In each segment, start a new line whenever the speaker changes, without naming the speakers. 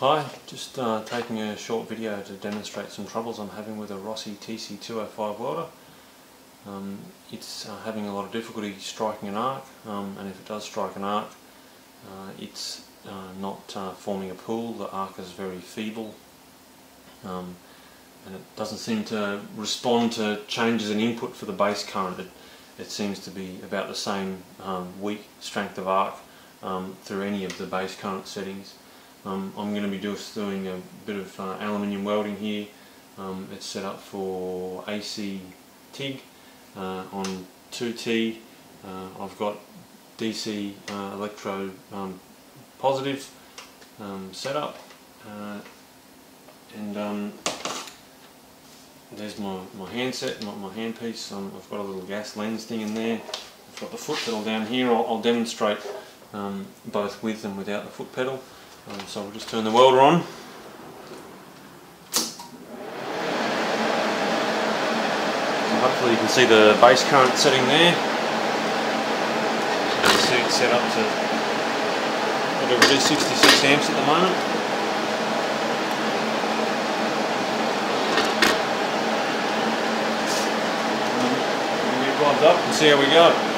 Hi, just uh, taking a short video to demonstrate some troubles I'm having with a Rossi TC205 welder. Um, it's uh, having a lot of difficulty striking an arc um, and if it does strike an arc uh, it's uh, not uh, forming a pool, the arc is very feeble um, and it doesn't seem to respond to changes in input for the base current. It, it seems to be about the same um, weak strength of arc um, through any of the base current settings. Um, I'm going to be just doing a bit of uh, aluminium welding here. Um, it's set up for AC TIG uh, on 2T. Uh, I've got DC uh, electrode um, positive um, setup uh, and um, there's my, my handset, my, my handpiece. Um, I've got a little gas lens thing in there. I've got the foot pedal down here. I'll, I'll demonstrate both with and without the foot pedal. So we'll just turn the welder on. So hopefully you can see the base current setting there. See it's set up to whatever it is, 66 amps at the moment. up and see how we go.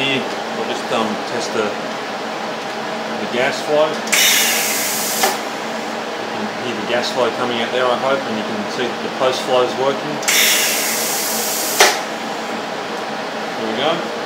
here, I'll just um, test the, the gas flow. You can hear the gas flow coming out there I hope and you can see that the post flow is working. There we go.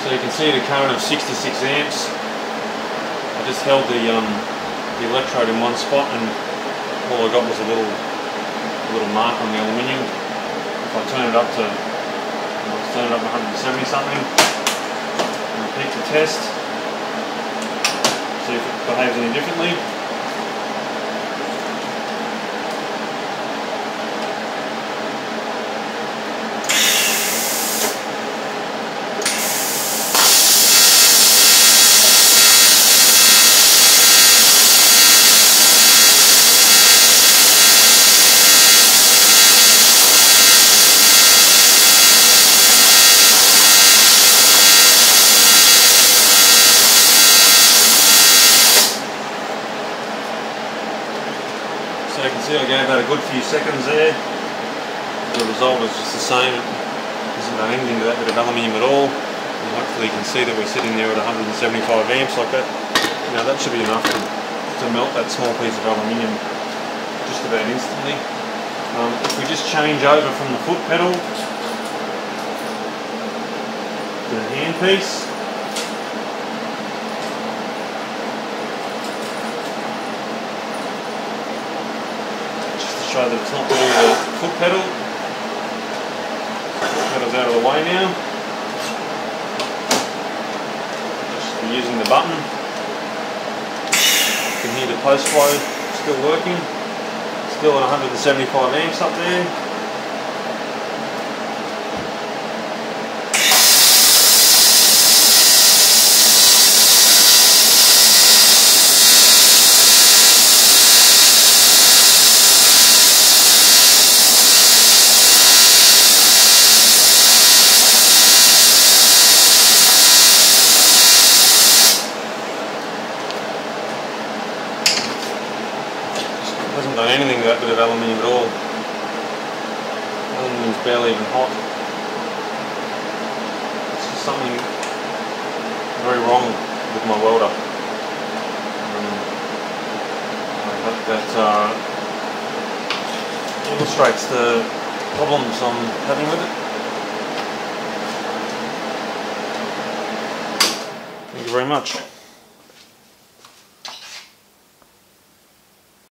So you can see the current of 66 amps. I just held the, um, the electrode in one spot and all I got was a little, a little mark on the aluminium. If I turn it up to, let's turn it up 170 something, repeat the test, see if it behaves any differently. So that a good few seconds there. The result is just the same. Hasn't done anything to that bit of aluminium at all. And hopefully you can see that we're sitting there at 175 amps like that. Now that should be enough to, to melt that small piece of aluminium just about instantly. Um, if we just change over from the foot pedal to the handpiece, show that it's not doing the foot pedal. Foot pedal's out of the way now. Just using the button. You can hear the post flow still working. Still at 175 amps up there. hasn't done anything to that bit of aluminium at all. Aluminium's barely even hot. It's just something very wrong with my welder. Um, I hope that uh, illustrates the problems I'm having with it. Thank you very much.